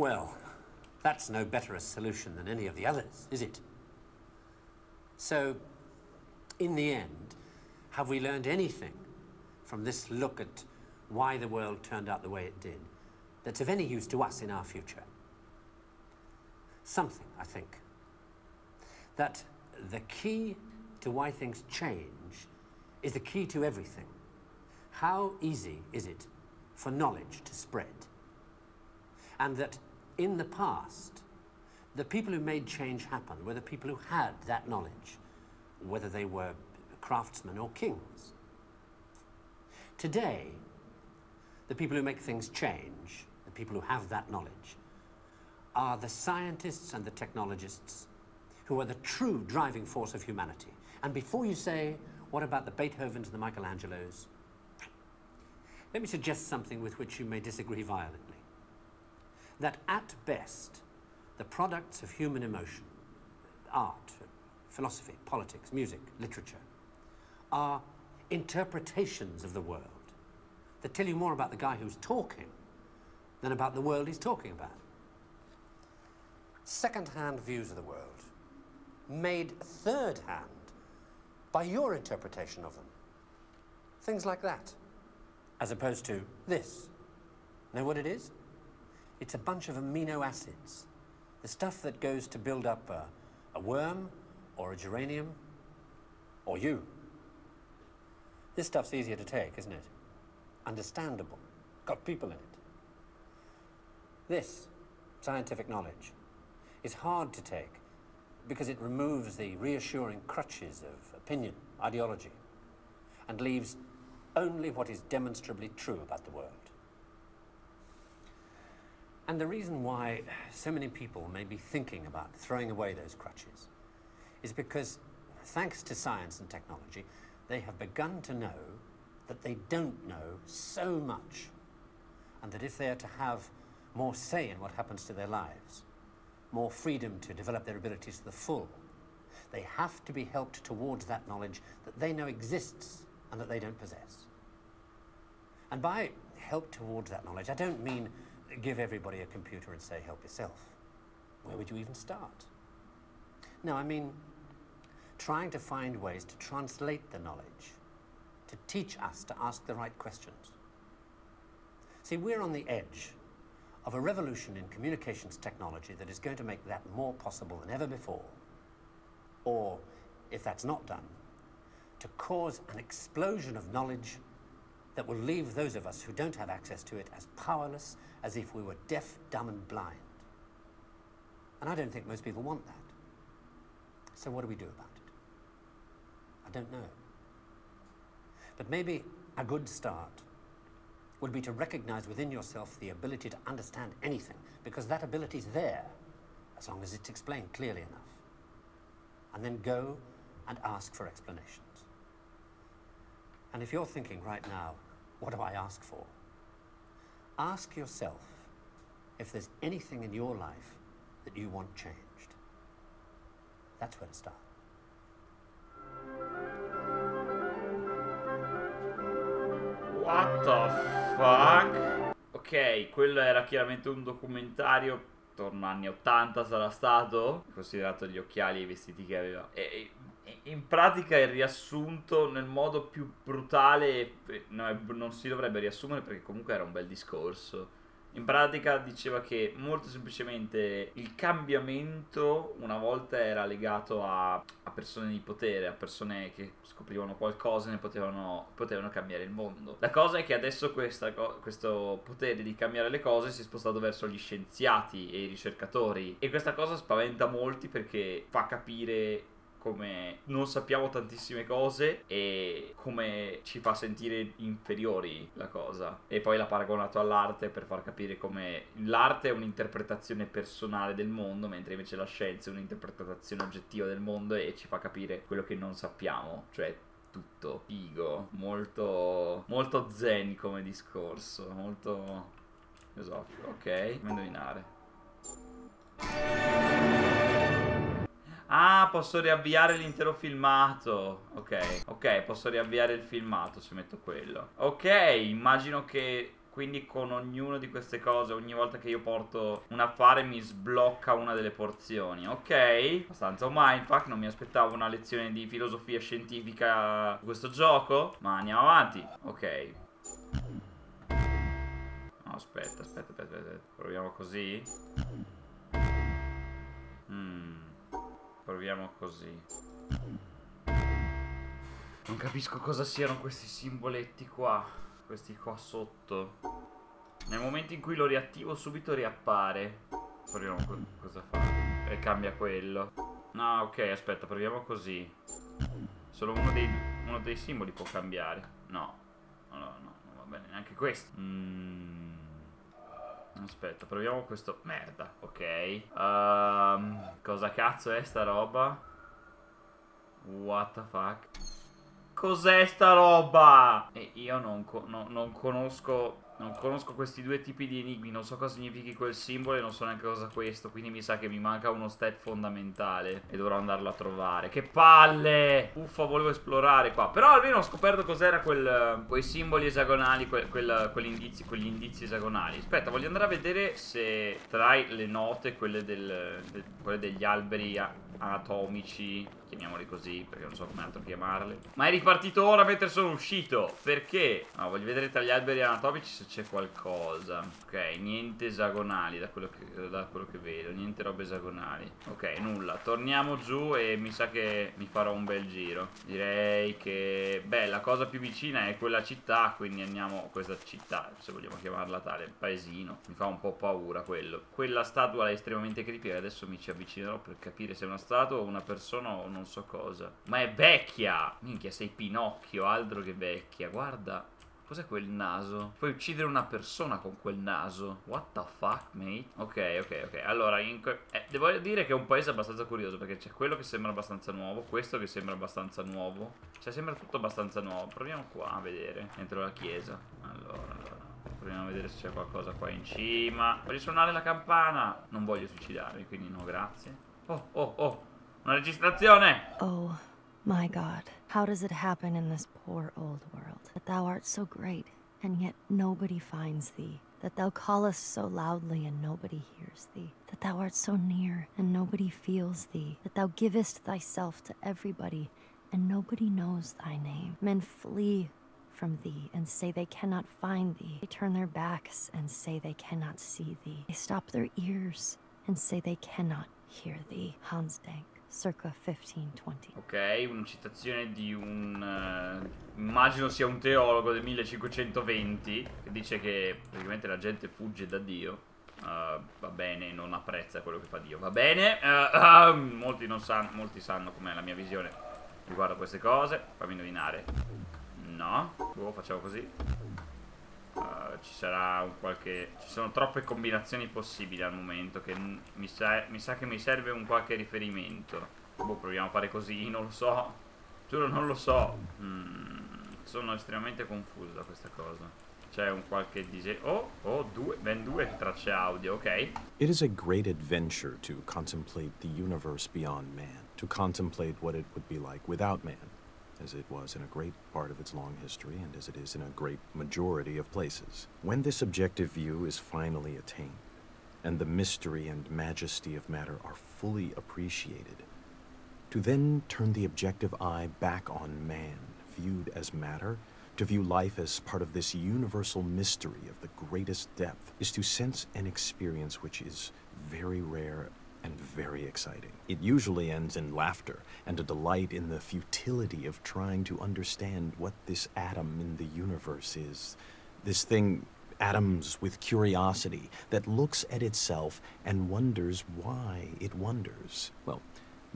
Well, that's no better a solution than any of the others, is it? So, in the end, have we learned anything from this look at why the world turned out the way it did that's of any use to us in our future? Something, I think. That the key to why things change is the key to everything. How easy is it for knowledge to spread? And that in the past, the people who made change happen were the people who had that knowledge, whether they were craftsmen or kings. Today, the people who make things change, the people who have that knowledge, are the scientists and the technologists who are the true driving force of humanity. And before you say, what about the Beethovens and the Michelangelos? Let me suggest something with which you may disagree violently. That at best, the products of human emotion, art, philosophy, politics, music, literature, are interpretations of the world that tell you more about the guy who's talking than about the world he's talking about. Second-hand views of the world, made third-hand by your interpretation of them. Things like that, as opposed to this. Know what it is? It's a bunch of amino acids, the stuff that goes to build up a, a worm or a geranium or you. This stuff's easier to take, isn't it? Understandable. Got people in it. This, scientific knowledge, is hard to take because it removes the reassuring crutches of opinion, ideology, and leaves only what is demonstrably true about the world. And the reason why so many people may be thinking about throwing away those crutches is because, thanks to science and technology, they have begun to know that they don't know so much, and that if they are to have more say in what happens to their lives, more freedom to develop their abilities to the full, they have to be helped towards that knowledge that they know exists and that they don't possess. And by help towards that knowledge, I don't mean give everybody a computer and say, help yourself. Where would you even start? No, I mean trying to find ways to translate the knowledge, to teach us to ask the right questions. See, we're on the edge of a revolution in communications technology that is going to make that more possible than ever before. Or, if that's not done, to cause an explosion of knowledge that will leave those of us who don't have access to it as powerless as if we were deaf, dumb, and blind. And I don't think most people want that. So, what do we do about it? I don't know. But maybe a good start would be to recognize within yourself the ability to understand anything, because that ability is there, as long as it's explained clearly enough. And then go and ask for explanations. And if you're thinking right now, what do I ask for? Ask yourself if there's anything in your life that you want changed. That's where to start. What the fuck? Ok, quello era chiaramente un documentario, torno anni 80 sarà stato, considerato gli occhiali e i vestiti che aveva. E, pratica è riassunto nel modo più brutale, no, non si dovrebbe riassumere perché comunque era un bel discorso in pratica diceva che molto semplicemente il cambiamento una volta era legato a, a persone di potere, a persone che scoprivano qualcosa e ne potevano, potevano cambiare il mondo. La cosa è che adesso questa, questo potere di cambiare le cose si è spostato verso gli scienziati e i ricercatori e questa cosa spaventa molti perché fa capire come non sappiamo tantissime cose e come ci fa sentire inferiori la cosa. E poi l'ha paragonato all'arte per far capire come l'arte è un'interpretazione personale del mondo, mentre invece la scienza è un'interpretazione oggettiva del mondo e ci fa capire quello che non sappiamo, cioè tutto figo, molto molto zen come discorso, molto filosofico. Ok, come indovinare. Ah, posso riavviare l'intero filmato. Ok, ok, posso riavviare il filmato se metto quello. Ok, immagino che Quindi con ognuna di queste cose, ogni volta che io porto un affare mi sblocca una delle porzioni. Ok, abbastanza un mindfuck, non mi aspettavo una lezione di filosofia scientifica su questo gioco, ma andiamo avanti. Ok. No, aspetta, aspetta, aspetta, aspetta. Proviamo così. Mm. Proviamo così. Non capisco cosa siano questi simboletti qua questi qua sotto. Nel momento in cui lo riattivo subito riappare. Proviamo co cosa fa. E cambia quello. No, ok, aspetta, proviamo così. Solo uno dei, uno dei simboli può cambiare. No. No, no, no, non va bene neanche questo. Mm. Aspetta, proviamo questo. Merda, ok. Um, cosa cazzo è sta roba? What the fuck? Cos'è sta roba? E io non, co no, non, conosco non conosco questi due tipi di enigmi, non so cosa significhi quel simbolo e non so neanche cosa questo, quindi mi sa che mi manca uno step fondamentale e dovrò andarlo a trovare. Che palle! Uffa, volevo esplorare qua. Però almeno ho scoperto cos'era quel, quei simboli esagonali, quel, quel, quegli, indizi, quegli indizi esagonali. Aspetta, voglio andare a vedere se tra le note, quelle, del, del, quelle degli alberi anatomici chiamiamoli così perché non so come altro chiamarli. Ma è ripartito ora mentre sono uscito. Perché? No, voglio vedere tra gli alberi anatomici se c'è qualcosa. Ok niente esagonali da quello, che, da quello che vedo niente robe esagonali. Ok nulla. Torniamo giù e mi sa che mi farò un bel giro. Direi che beh la cosa più vicina è quella città quindi andiamo a questa città se vogliamo chiamarla tale paesino. Mi fa un po' paura quello. Quella statua è estremamente creepy adesso mi ci avvicinerò per capire se è una statua o una persona o non so cosa. Ma è vecchia! Minchia, sei Pinocchio, altro che vecchia. Guarda, cos'è quel naso? Puoi uccidere una persona con quel naso. What the fuck, mate? Ok, ok, ok. Allora, eh, devo dire che è un paese abbastanza curioso perché c'è quello che sembra abbastanza nuovo, questo che sembra abbastanza nuovo. Cioè, sembra tutto abbastanza nuovo. Proviamo qua a vedere, dentro la chiesa. Allora, allora. Proviamo a vedere se c'è qualcosa qua in cima. Voglio suonare la campana. Non voglio suicidarmi, quindi no, grazie. Oh, oh, oh. Oh, my God. How does it happen in this poor old world that thou art so great, and yet nobody finds thee? That thou callest so loudly and nobody hears thee? That thou art so near and nobody feels thee? That thou givest thyself to everybody and nobody knows thy name? Men flee from thee and say they cannot find thee. They turn their backs and say they cannot see thee. They stop their ears and say they cannot hear thee. Hans Dank. Circa 1520. Ok, una citazione di un... Uh, immagino sia un teologo del 1520 che dice che praticamente la gente fugge da Dio. Uh, va bene, non apprezza quello che fa Dio. Va bene, uh, molti, non sanno, molti sanno com'è la mia visione riguardo a queste cose. Fammi indovinare. No, boh, facciamo così. Uh, ci sarà un qualche... Ci sono troppe combinazioni possibili al momento che mi sa, mi sa che mi serve un qualche riferimento. Boh, proviamo a fare così, non lo so. Giuro, non lo so. Mm, sono estremamente confuso da questa cosa. C'è un qualche disegno... Oh, oh, due, ben due tracce audio, ok. It is a great adventure to contemplate the universe beyond man. To contemplate what it would be like without man. As it was in a great part of its long history and as it is in a great majority of places. When this objective view is finally attained, and the mystery and majesty of matter are fully appreciated, to then turn the objective eye back on man, viewed as matter, to view life as part of this universal mystery of the greatest depth, is to sense an experience which is very rare and very exciting. It usually ends in laughter and a delight in the futility of trying to understand what this atom in the universe is. This thing, atoms with curiosity, that looks at itself and wonders why it wonders. Well,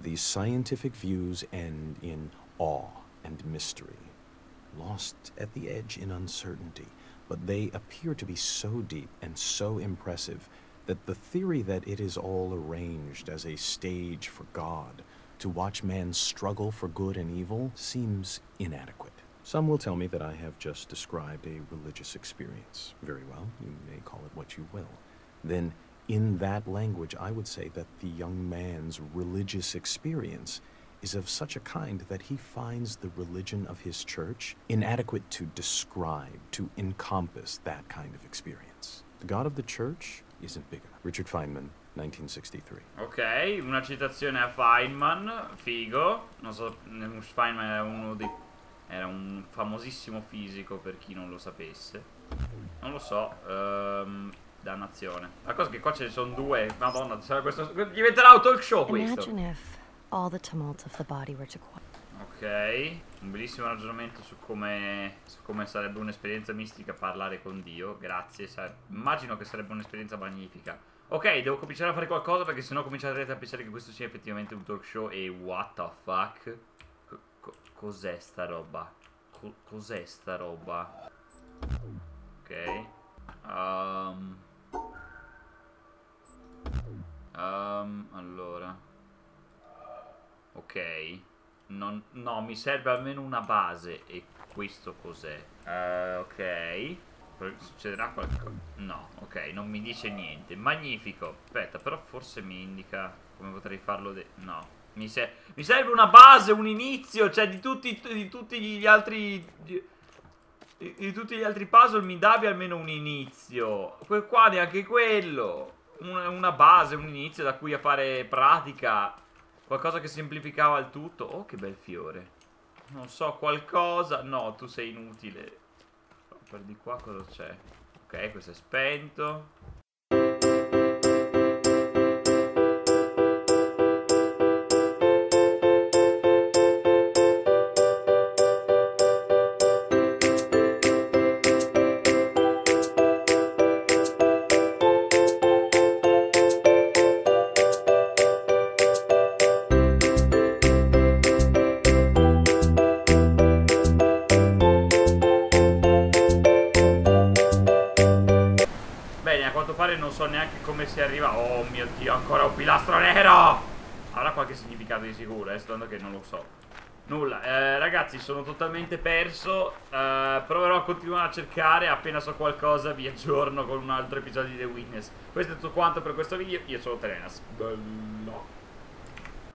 these scientific views end in awe and mystery, lost at the edge in uncertainty, but they appear to be so deep and so impressive that the theory that it is all arranged as a stage for God to watch man struggle for good and evil seems inadequate. Some will tell me that I have just described a religious experience. Very well, you may call it what you will. Then, in that language, I would say that the young man's religious experience is of such a kind that he finds the religion of his church inadequate to describe, to encompass that kind of experience. The God of the church. Richard Feynman, 1963. Ok, una citazione a Feynman, figo. Non so, Feynman era uno dei era un famosissimo fisico per chi non lo sapesse. Non lo so. Um, dannazione. La cosa è che qua ce ne sono due. Madonna, questo, diventerà un talk show questo. Imagine if all the tumult of the body were to Ok, un bellissimo ragionamento su come, su come sarebbe un'esperienza mistica parlare con Dio. Grazie, immagino che sarebbe un'esperienza magnifica. Ok, devo cominciare a fare qualcosa perché sennò comincerete a pensare che questo sia effettivamente un talk show e what the fuck. Cos'è sta roba? Co Cos'è sta roba? Ok. Um. Um, allora. Ok. Non, no, mi serve almeno una base. E questo cos'è? Uh, ok. Succederà qualcosa? No, ok, non mi dice niente. Magnifico. Aspetta, però forse mi indica come potrei farlo. No. Mi, se mi, serve una base, un inizio, cioè di tutti, di tutti gli altri... Di, di, tutti gli altri puzzle mi davi almeno un inizio. Que qua neanche quello. Una, una base, un inizio da cui a fare pratica. Qualcosa che semplificava il tutto. Oh, che bel fiore. Non so, qualcosa... No, tu sei inutile. Per di qua cosa c'è? Ok, questo è spento. So neanche come si arriva. Oh mio dio, ancora un pilastro nero! Avrà qualche significato di sicuro, eh, stando che non lo so. Nulla, eh, ragazzi sono totalmente perso. Eh, Proverò a continuare a cercare. Appena so qualcosa vi aggiorno con un altro episodio di The Witness. Questo è tutto quanto per questo video. Io sono Terenas. Bello